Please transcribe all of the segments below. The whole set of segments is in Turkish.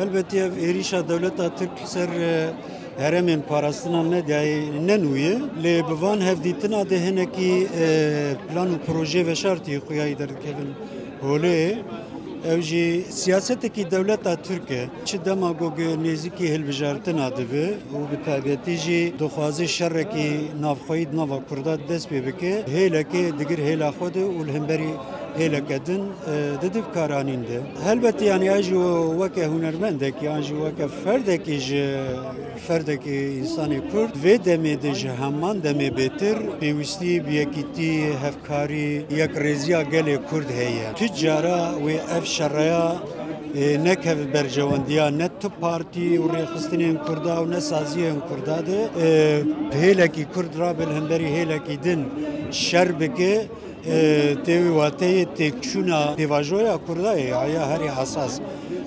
Elbette êrişa dewleta Türk ser e, heremên parastina medyayê nenûye lê bi van hevdîtina de hinekî e, plan û proje veşartî xuyayî derdikevin holê ew jî siyasetekî dewleta Türk e çi demagog nêzîkî hilbijartina dibe û bi taybetî jî dixwaze şerrekî navxweyî nava Kurda dest pê bike hêlekê digir hêla xwe de û li hemberî helbetî yanî ez jî weke hunermendekî an jî weke ferdekî ji ferdekî însanê Kurd vê demê de ji heman demê bêtir pêwîstî bi yekîtî hevkarî yekrêziya gelê Kurd heye. Tu cara wê ev şerreya nekev bercewendiya ne tu partî û rêxistinên Kurda û ne saziyên Kurda de hêlekî Kurd rabel hemberî hêlekî din şer bike wateyê têkçûna pêvajoya Kurda ye aya herî hesas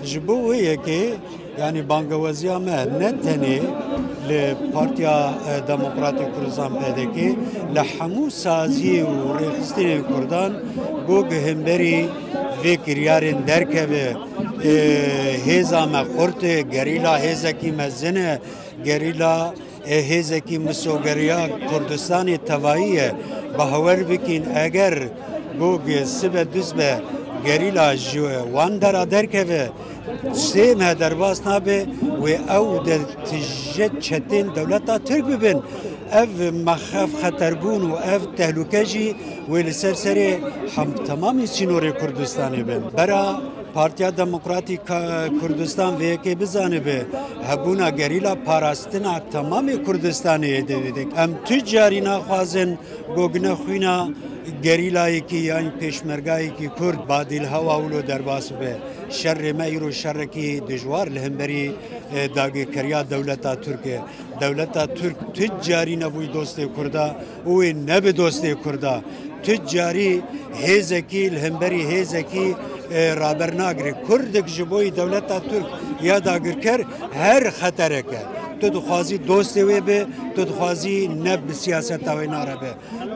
ji bo wê yekê yani bangeweziya me ne tenê li Partiya Demokratîk Kurdistan PDK li hemû saziyê û rêxistinên Kurdan got hemberî vê kiryarên derkeve. Hêza me xurtê gerîla hêzekî me zine gerîla hêzekî misogeriya Kurdistanê tevayî ye eger got sibe düz be gerîla ji wan dera derkeve sê me derbas nabe wê ew de tije çetên dewleta Türk bibin ev mexef xeterbûn û ev tehlûke jî wê li ser serê hem temamî sînorê Kurdistanê bin bera Partiya Demokratik Kurdistan veke bizanı be hebuna gerila parastina tamamı Kurdistan'ı ededik. Em tüccarina xwazin gogne xwina گریلایکی یان پیشمرگایکی کورد با دل هوا ولو درباس به شر میر و شر کی دجوار لهمبری داگه کریا دولتا ترک دولتا ترک تجاری نبوی دوست کردا او نه به دوست کردا تجاری هزکی لهمبری هزکی رابرناگری کردک جبوی دولت ترک یا داگر کر هر خطرکه تو دخوازی دوستی وی به تو دخوازی نب سیاست وی ناره به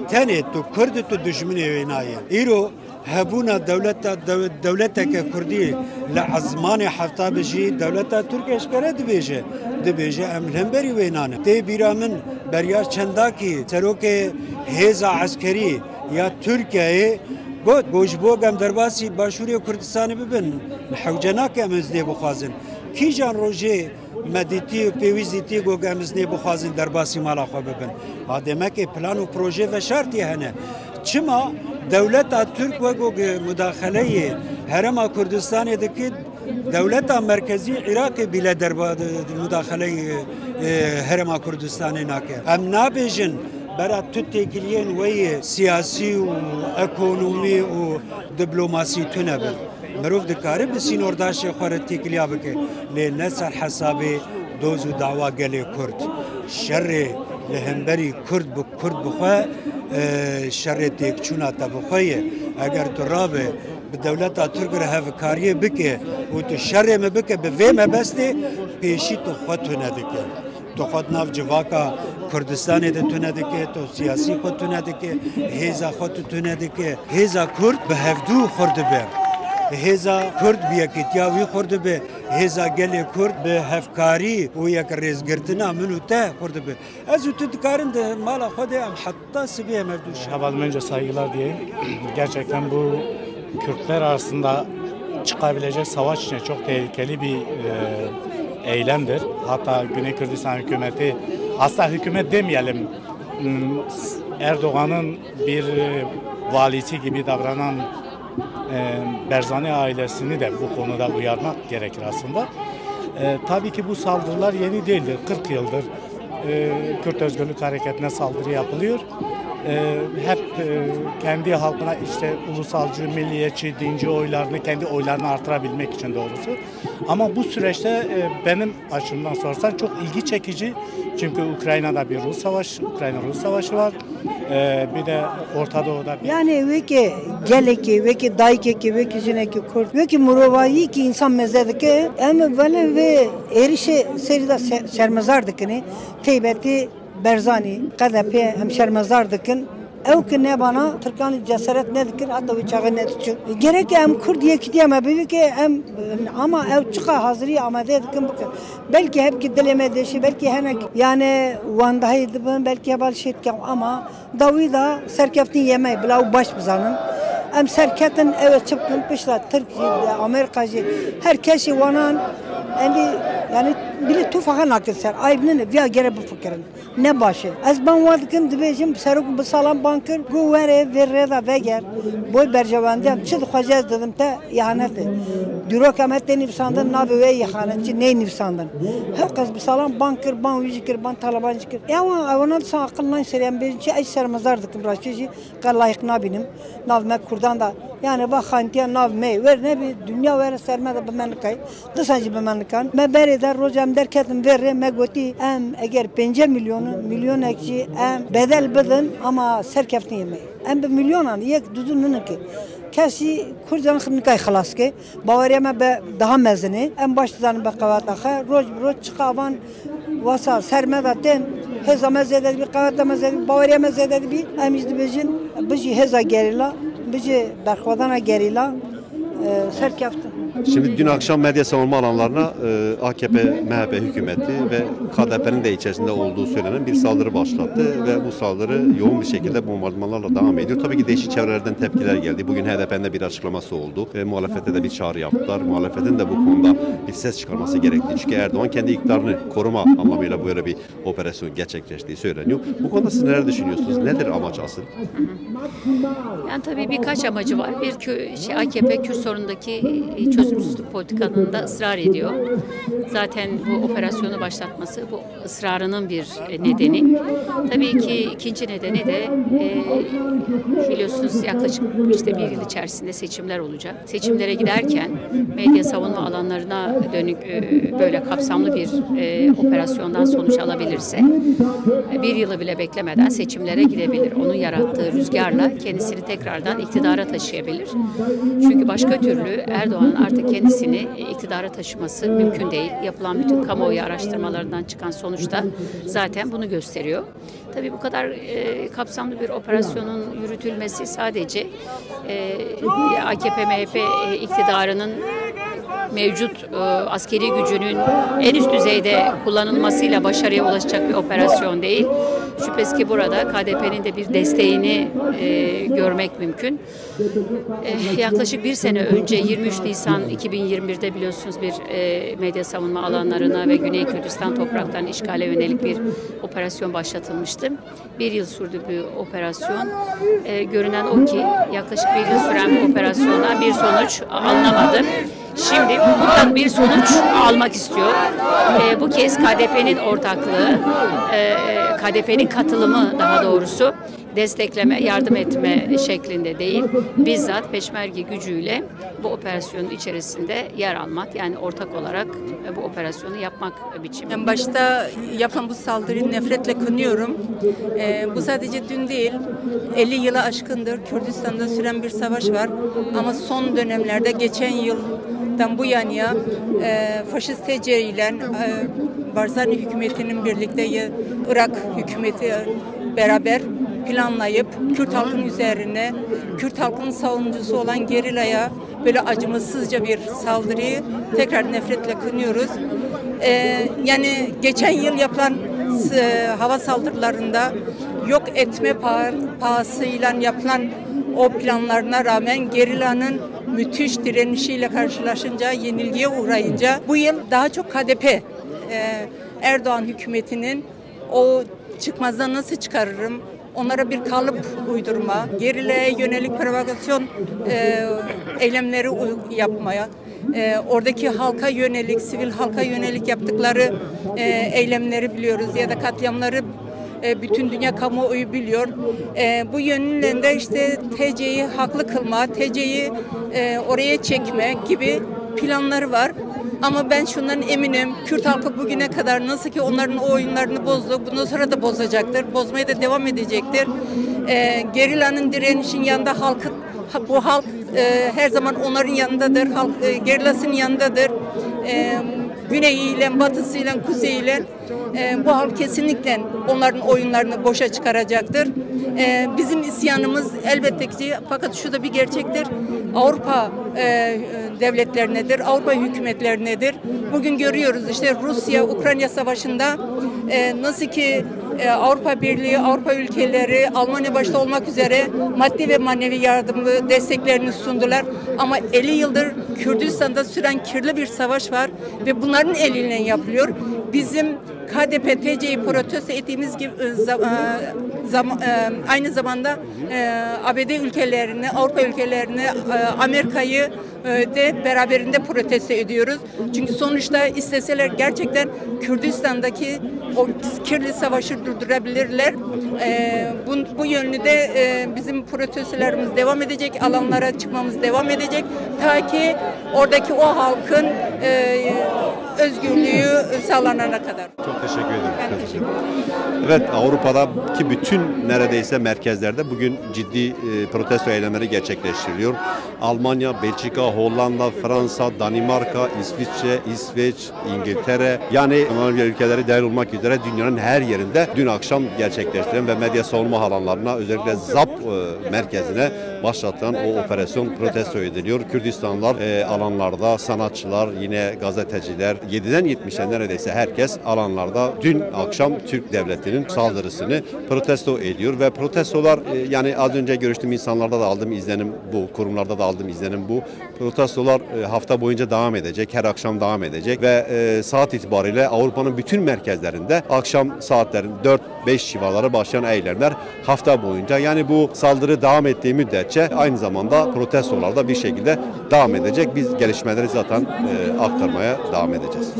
تنه تو کرد تو دشمنی وی نایه ایرو هبونا دولت دولت که کردی لعزمان حفتا بجی دولت ترک اشکره دبیجه دبیجه املهم بری وینانه تی بیرامن بریا چنداکی سروک هیز عسکری یا ترکیه گوت گوش بو گم درباسی باشوری و کردستانی ببن حوجنا که مزنی بخوازن کی جان روژه مدیتی و پیویزیتی گو گم مزنی بخوازن درباسی مالا خواه ببن آدمه که پلان و پروژه و شرطی هنه چما دولت ترک و گو مداخله هرم کردستان دکید دولت مرکزی عراق بلا دربا مداخله هرم کردستان ناکه ام نابیجن برای تو تگیلین وی سیاسی و اکونومی و دیپلماسی تو نبن مروف دکاره به سینورداش خوره تگیلیا بکه لی نسر حساب دوز و دعوا گلی کرد شر لهمبری کرد به کرد بخواه شر تکچونا تا بخواه اگر تو رابه به دولت ترک را هف کاری بکه و تو شر مبکه به وی مبسته پیشی تو خود تو ندکه تو خود ناف جواکا کردستان ده تو ندکه تو سیاسی خود تو ندکه هیزا خود تو ندکه هیزا کرد به هفدو خورده به هیزا کرد بیا کتیا وی خورده به هیزا گل کرد به هفکاری و یک ریزگرتنا منو ته خورده به از تو دکارن de mala خود هم hatta sibiye mevduş. Havadan önce saygılar diyeyim. Gerçekten bu Kürtler arasında çıkabilecek savaş için çok tehlikeli bir e, eylemdir. Hatta Güney Kürdistan hükümeti, asla hükümet demeyelim, Erdoğan'ın bir valisi gibi davranan Berzani ailesini de bu konuda uyarmak gerekir aslında. E, tabii ki bu saldırılar yeni değildir. 40 yıldır e, Kürt Özgürlük Hareketi'ne saldırı yapılıyor. E, hep e, kendi halkına işte ulusalcı, milliyetçi, dinci oylarını, kendi oylarını artırabilmek için doğrusu. Ama bu süreçte e, benim açımdan sorsan çok ilgi çekici. Çünkü Ukrayna'da bir Rus savaşı, Ukrayna-Rus savaşı var. E, bir de Orta Doğu'da bir... Yani veki geleki, veki daykeki, veki jineki kurt, veki murovayi ki insan mezedike, ama böyle ve erişe seride şermezar dikini, teybeti Berzani, QDP hem şermezar dikin, ev ki ne bana Türkan cesaret ne dikir hatta uçağı ne tutuyor. Gerek em Kurd yeki diyeme bibi ki em ama ev çıka hazırı amade dikim bu belki hep ki dileme deşi belki henek yani vandaydı ben belki hebal şey ama davi da serkeftin yemeği bila baş bizanın em serketin evet çıpkın pişla Türkiye Amerikacı herkesi vanan yani yani bile tufaha nakil ser aybını via gere bu fikrin ne başı? Az ben vardıkım dibecim serok bu salam bankır. Gu vere verre da veger. Boy bercevandem çid xwacaz dedim te ihanet Duro kemet de nifsandın nabi ve ihanetçi ne nifsandın hep kız bu salam bankır ban yüzükür ban taliban zikir ya ama avana sa akıllan serem bir ay sermazar dıkım raşçı kal layık nabinim. Nav me kurdan da. Yani bak hantiya nav me. Ver ne bir dünya ver serme de bemenlikay dısancı bemenlikan me bereder rojam derketim verre me goti em eğer 5 milyonu milyon ekçi em bedel bedin ama serkeftin yemeği em bir milyon an yek düzünün ki کسی کردان خمنکای خلاص که باوری ما به daha mezini en baştan be kavat axa roz roz çıkavan vasa sermedaten heza mezede bir kavat mezede bavarya mezede bir emizdi bejin biji heza gerila biji berxwadana gerila serkeftin Şimdi dün akşam medya savunma alanlarına e, AKP, MHP hükümeti ve KDP'nin de içerisinde olduğu söylenen bir saldırı başlattı ve bu saldırı yoğun bir şekilde bombardımanlarla devam ediyor. Tabii ki değişik çevrelerden tepkiler geldi. Bugün HDP'nin de bir açıklaması oldu ve muhalefete de bir çağrı yaptılar. Muhalefetin de bu konuda bir ses çıkarması gerekti. Çünkü Erdoğan kendi iktidarını koruma anlamıyla böyle bir operasyon gerçekleştiği söyleniyor. Bu konuda siz neler düşünüyorsunuz? Nedir amaç asıl? Yani tabii birkaç amacı var. Bir şey, AKP Kürt sorunundaki çözümsüzlük politikanın da ısrar ediyor. Zaten bu operasyonu başlatması bu ısrarının bir nedeni. Tabii ki ikinci nedeni de e, biliyorsunuz yaklaşık işte bir yıl içerisinde seçimler olacak. Seçimlere giderken medya savunma alanlarına dönük e, böyle kapsamlı bir e, operasyondan sonuç alabilirse e, bir yılı bile beklemeden seçimlere gidebilir. Onun yarattığı rüzgarla kendisini tekrardan iktidara taşıyabilir. Çünkü başka türlü Erdoğan'ın artık kendisini iktidara taşıması mümkün değil. Yapılan bütün kamuoyu araştırmalarından çıkan sonuçta zaten bunu gösteriyor. Tabii bu kadar e, kapsamlı bir operasyonun yürütülmesi sadece e, AKP MHP e, iktidarının mevcut e, askeri gücünün en üst düzeyde kullanılmasıyla başarıya ulaşacak bir operasyon değil. Şüphesiz ki burada KDP'nin de bir desteğini e, görmek mümkün. E, yaklaşık bir sene önce 23 Nisan 2021'de biliyorsunuz bir e, medya savunma alanlarına ve Güney Kürdistan topraklarının işgale yönelik bir operasyon başlatılmıştı. Bir yıl sürdü bu operasyon. E, görünen o ki yaklaşık bir yıl süren bu operasyondan bir sonuç alınamadı. Şimdi mutlak bir sonuç almak istiyor. E, bu kez KDP'nin ortaklığı, e, KDP'nin katılımı daha doğrusu destekleme, yardım etme şeklinde değil, bizzat peşmerge gücüyle bu operasyonun içerisinde yer almak, yani ortak olarak bu operasyonu yapmak biçimi. En başta yapılan bu saldırıyı nefretle kınıyorum. Ee, bu sadece dün değil, 50 yılı aşkındır Kürdistan'da süren bir savaş var. Ama son dönemlerde geçen yıldan bu yana e, faşist TC ile e, Barzani hükümetinin birlikte Irak hükümeti beraber planlayıp Kürt halkın üzerine Kürt halkının savunucusu olan gerilaya böyle acımasızca bir saldırıyı tekrar nefretle kınıyoruz. Ee, yani geçen yıl yapılan e, hava saldırılarında yok etme pahasıyla yapılan o planlarına rağmen gerilanın müthiş direnişiyle karşılaşınca, yenilgiye uğrayınca bu yıl daha çok KDP e, Erdoğan hükümetinin o çıkmazdan nasıl çıkarırım, onlara bir kalıp uydurma, gerileye yönelik provokasyon e, eylemleri yapmaya, e, oradaki halka yönelik, sivil halka yönelik yaptıkları e, eylemleri biliyoruz ya da katliamları e, bütün dünya kamuoyu biliyor. E, bu yönüyle de işte TC'yi haklı kılma, TC'yi e, oraya çekme gibi planları var. Ama ben şundan eminim. Kürt halkı bugüne kadar nasıl ki onların o oyunlarını bozdu. Bundan sonra da bozacaktır. Bozmaya da devam edecektir. E, gerilanın direnişin yanında halkı bu halk e, her zaman onların yanındadır. Halk e, gerilasının yanındadır. E, güneyiyle, batısıyla, kuzeyiyle e, bu halk kesinlikle onların oyunlarını boşa çıkaracaktır. E, bizim isyanımız elbette ki fakat şu da bir gerçektir. Avrupa e, devletlerinedir, Avrupa hükümetlerinedir. Bugün görüyoruz işte Rusya-Ukrayna savaşında e, nasıl ki e, Avrupa Birliği, Avrupa ülkeleri, Almanya başta olmak üzere maddi ve manevi yardımı desteklerini sundular. Ama 50 yıldır Kürdistan'da süren kirli bir savaş var ve bunların eliyle yapılıyor. Bizim KDP, TC'yi protesto ettiğimiz gibi e, e, e, aynı zamanda ABD ülkelerini, Avrupa ülkelerini, Amerika'yı de beraberinde protesto ediyoruz. Çünkü sonuçta isteseler gerçekten Kürdistan'daki o kirli savaşı durdurabilirler. E, bu, bu yönlü de e, bizim protestolarımız devam edecek, alanlara çıkmamız devam edecek. Ta ki oradaki o halkın e, özgürlüğü sağlanana kadar. Çok teşekkür ederim. Ben teşekkür ederim. Evet Avrupa'daki bütün neredeyse merkezlerde bugün ciddi e, protesto eylemleri gerçekleştiriliyor. Almanya, Belçika, Hollanda, Fransa, Danimarka, İsviçre, İsveç, İngiltere yani Anadolu ülkeleri dahil olmak üzere dünyanın her yerinde dün akşam gerçekleştirilen ve medya savunma alanlarına özellikle ZAP e, merkezine başlatılan o operasyon protesto ediliyor. Kürdistanlılar e, alanlarda, sanatçılar, yine gazeteciler 7'den 70'e neredeyse herkes alanlarda dün akşam Türk devletinin saldırısını protesto ediyor ve protestolar e, yani az önce görüştüğüm insanlarda da aldığım izlenim bu, kurumlarda da aldığım izlenim bu. Protestolar e, hafta boyunca devam edecek, her akşam devam edecek ve e, saat itibariyle Avrupa'nın bütün merkezlerinde akşam saatlerin 4-5 civarları başlayan eylemler hafta boyunca yani bu saldırı devam ettiği müddetçe aynı zamanda protestolar da bir şekilde devam edecek. Biz gelişmeleri zaten e, aktarmaya devam edeceğiz.